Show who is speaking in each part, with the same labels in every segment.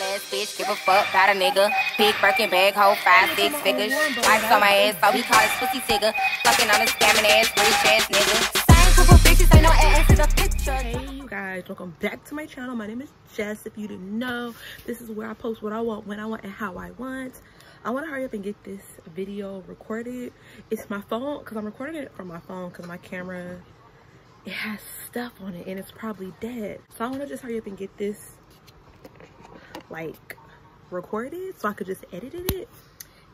Speaker 1: ass bitch, give a fuck about a nigga. Big Birkin bag, hold five, six figures. Wipes on my ass, so he call his pussy tigger. Fucking on a scamming ass, rich ass nigga. Same group of bitches, ain't no ass in the picture.
Speaker 2: Hey you guys, welcome back to my channel. My name is Jess. If you didn't know, this is where I post what I want, when I want, and how I want. I want to hurry up and get this video recorded. It's my phone, because I'm recording it from my phone, because my camera, it has stuff on it, and it's probably dead. So I want to just hurry up and get this, like, recorded, so I could just edit it.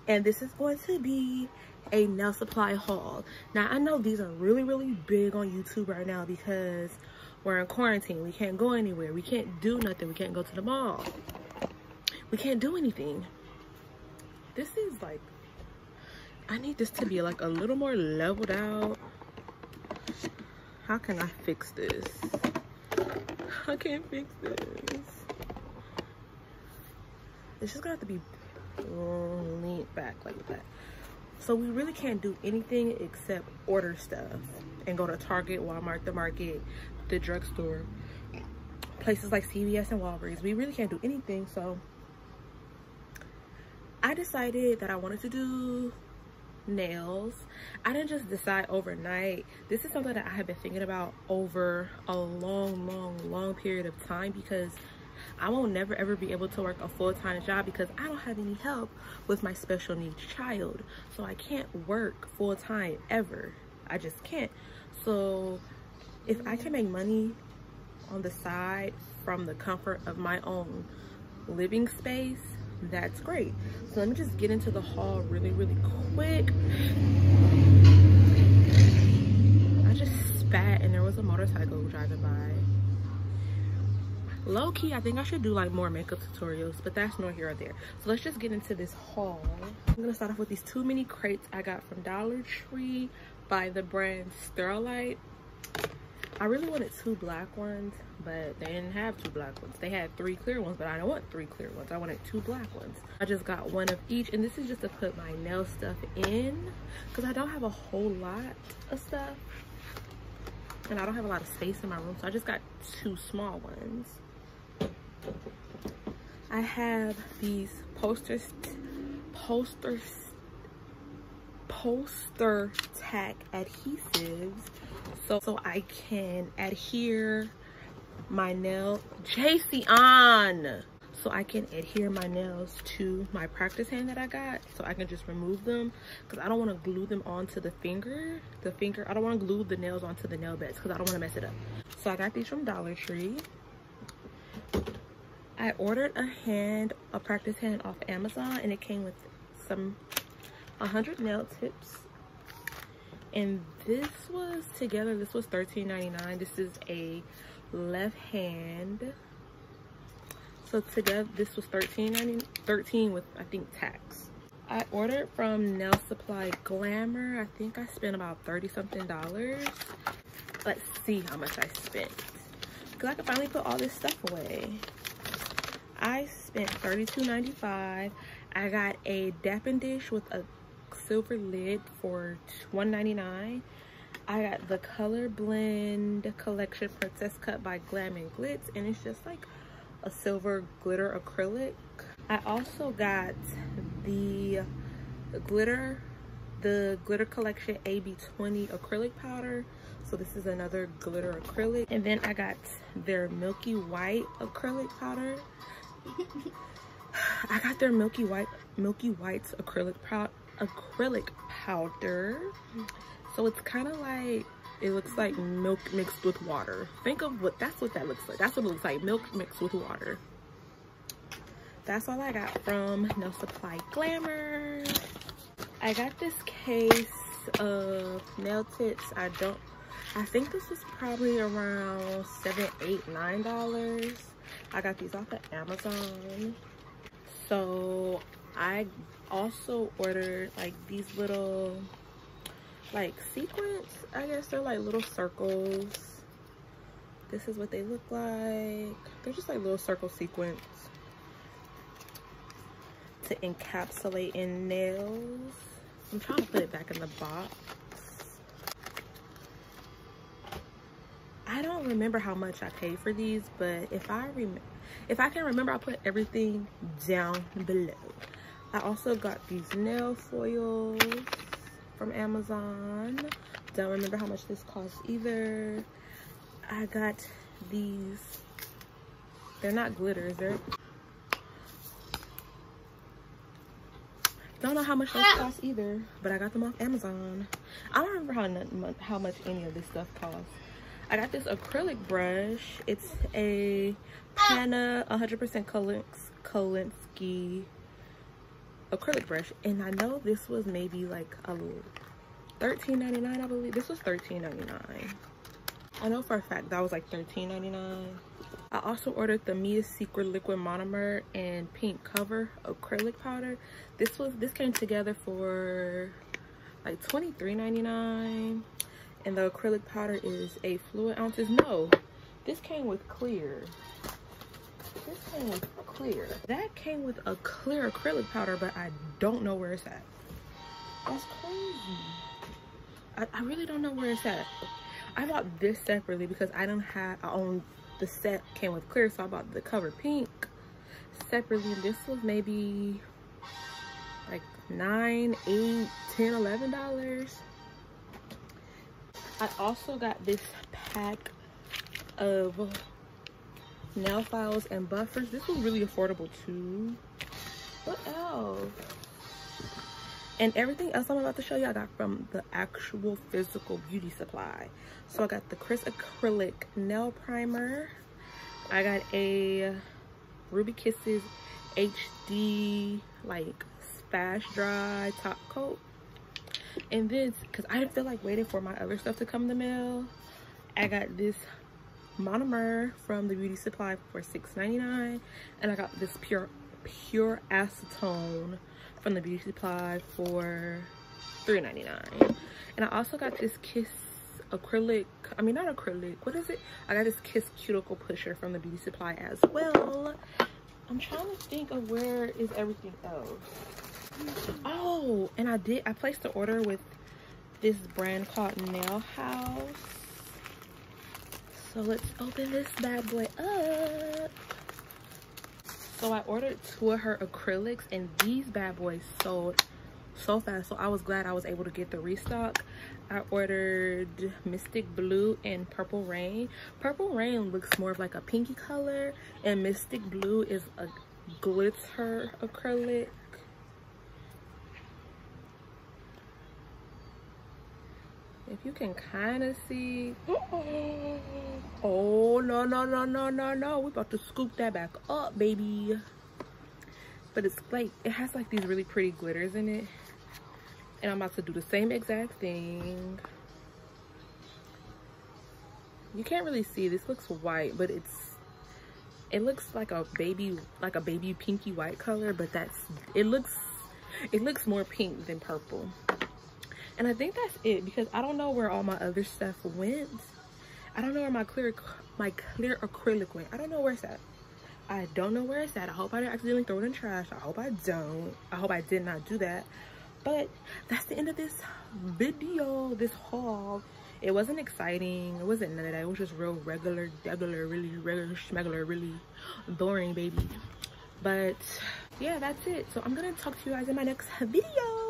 Speaker 2: And this is going to be a nail supply haul. Now, I know these are really, really big on YouTube right now because we're in quarantine. We can't go anywhere. We can't do nothing. We can't go to the mall. We can't do anything this is like I need this to be like a little more leveled out how can I fix this I can't fix this it's just gonna have to be leaned back like that so we really can't do anything except order stuff and go to Target, Walmart, the market, the drugstore, places like CVS and Walgreens. We really can't do anything. So I decided that I wanted to do nails. I didn't just decide overnight. This is something that I have been thinking about over a long, long, long period of time because I won't never ever be able to work a full-time job because I don't have any help with my special needs child. So I can't work full-time ever. I just can't. So if I can make money on the side from the comfort of my own living space, that's great so let me just get into the haul really really quick i just spat and there was a motorcycle driving by low-key i think i should do like more makeup tutorials but that's nor here or there so let's just get into this haul i'm gonna start off with these two mini crates i got from dollar tree by the brand Sterilite I really wanted two black ones, but they didn't have two black ones. They had three clear ones, but I don't want three clear ones. I wanted two black ones. I just got one of each, and this is just to put my nail stuff in, because I don't have a whole lot of stuff, and I don't have a lot of space in my room, so I just got two small ones. I have these posters, posters, poster tack adhesives. So so I can adhere my nail JC on so I can adhere my nails to my practice hand that I got. So I can just remove them. Because I don't want to glue them onto the finger. The finger I don't want to glue the nails onto the nail beds because I don't want to mess it up. So I got these from Dollar Tree I ordered a hand a practice hand off Amazon and it came with some 100 nail tips. And this was together this was $13.99 this is a left hand. So together this was 13 13 with i think tax i ordered from nail supply glamour. I think i spent about 30 something dollars. Let's see how much i spent. Because i can finally put all this stuff away spent 32.95 i got a dappen dish with a silver lid for $1.99. I got the Color Blend Collection Princess Cut by Glam and Glitz, and it's just like a silver glitter acrylic. I also got the glitter, the Glitter Collection AB20 acrylic powder. So this is another glitter acrylic. And then I got their Milky White acrylic powder. I got their Milky White Milky White's acrylic acrylic powder. So it's kind of like, it looks like milk mixed with water. Think of what, that's what that looks like. That's what it looks like, milk mixed with water. That's all I got from Nail Supply Glamour. I got this case of nail tips. I don't, I think this is probably around seven, eight, nine dollars. I got these off of Amazon. So I also ordered like these little like sequins. I guess they're like little circles. This is what they look like. They're just like little circle sequins to encapsulate in nails. I'm trying to put it back in the box i don't remember how much i paid for these but if i remember if i can remember i'll put everything down below. I also got these nail foils from amazon. Don't remember how much this costs either. I got these. They're not glitters they're don't know how much those ah. cost either but i got them off amazon. I don't remember how, how much any of this stuff costs i got this acrylic brush. It's a Pana 100% Kolinsky acrylic brush. And i know this was maybe like a 13.99 i believe. This was 13.99 i know for a fact that was like 13.99 I also ordered the Mia Secret Liquid Monomer and Pink Cover Acrylic Powder. This was this came together for like $23.99. And the acrylic powder is a fluid ounces. No, this came with clear. This came with clear. That came with a clear acrylic powder, but I don't know where it's at. That's crazy. I, I really don't know where it's at. I bought this separately because I don't have, I own the set came with clear so i bought the cover pink separately And this was maybe like nine eight ten eleven dollars i also got this pack of nail files and buffers. This was really affordable too. What else? And everything else i'm about to show you i got from the actual physical beauty supply. So i got the chris acrylic nail primer. I got a ruby kisses hd like fast dry top coat and this because i didn't feel like waiting for my other stuff to come in the mail i got this monomer from the beauty supply for $6.99 and i got this pure pure acetone from the beauty supply for $3.99 and i also got this kiss acrylic i mean not acrylic what is it? I got this kiss cuticle pusher from the beauty supply as well. I'm trying to think of where is everything else oh and i did i placed the order with this brand called nail house. So let's open this bad boy up. So i ordered two of her acrylics and these bad boys sold so fast. So i was glad i was able to get the restock. I ordered mystic blue and purple rain. Purple rain looks more of like a pinky color and mystic blue is a glitter acrylic if you can kind of see oh no no no no no no. We about to scoop that back up baby. But it's like it has like these really pretty glitters in it. And i'm about to do the same exact thing. You can't really see. This looks white but it's it looks like a baby like a baby pinky white color but that's it looks it looks more pink than purple and i think that's it because i don't know where all my other stuff went. I don't know where my clear my clear acrylic went. I don't know where it's at. I don't know where it's at. I hope i didn't accidentally throw it in trash. I hope i don't. I hope i did not do that. But that's the end of this video this haul. It wasn't exciting. It wasn't none of that. It was just real regular regular really regular schmegular really boring baby. But yeah that's it. So i'm gonna talk to you guys in my next video